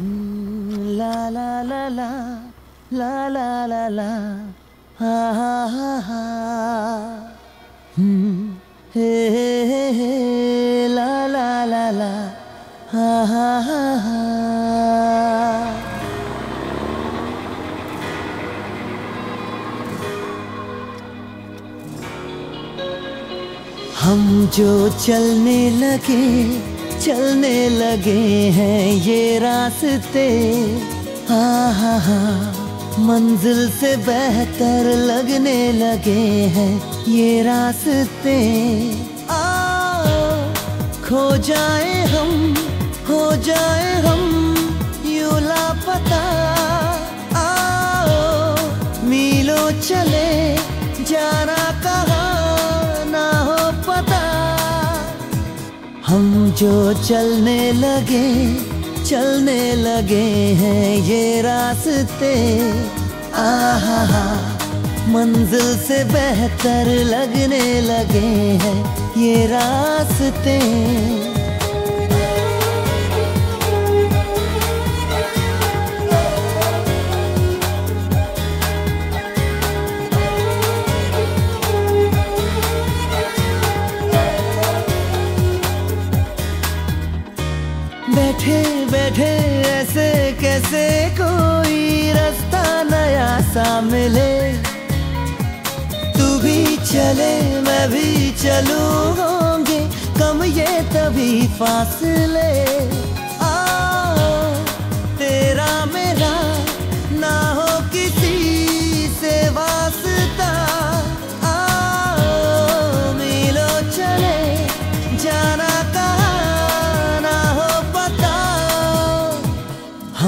La la la la, la la la la, ha ha ha ha. Hmm, hey hey hey, la la la la, ha ha ha ha. हम जो चलने लगे चलने लगे हैं ये रास्ते। हाँ हाँ हा, मंजिल से बेहतर लगने लगे हैं ये रास्ते। आओ, खो जाए हम हो जाए हम, यूँ लापता। आओ, मीलों चले, जाना कहाँ? हम जो चलने लगे चलने लगे हैं ये रास्ते। आहा मंजिल से बेहतर लगने लगे हैं ये रास्ते। बैठे बैठे, ऐसे कैसे कोई रास्ता नया सा मिले? तू भी चले, मैं भी चलूँ होंगे, कम ये तभी फासले। आओ तेरा मेरा, ना हो किसी से वास्ता। चले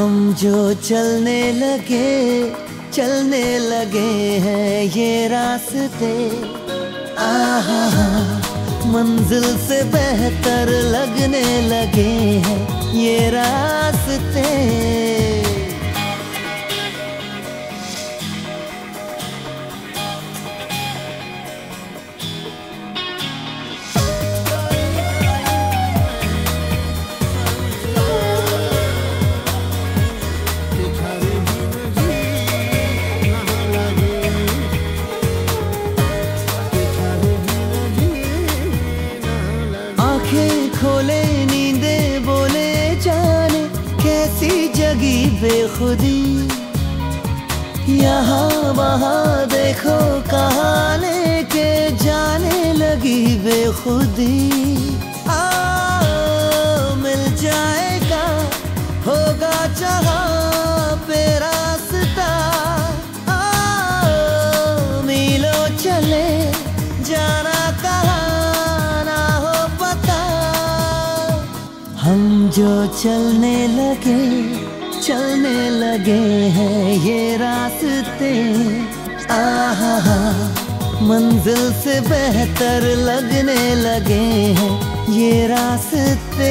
हम जो चलने लगे चलने लगे हैं ये रास्ते। आहा, मंजिल से बेहतर लगने लगे हैं ये रास्ते। जगी बेखुदी। यहाँ वहाँ देखो कहाँ लेके जाने लगी बेखुदी। आओ, मिल जाएगा, होगा जहाँ पे रास्ता। मिलो चले, जाना जो चलने लगे चलने लगे हैं ये रास्ते। आहा मंजिल से बेहतर लगने लगे हैं ये रास्ते।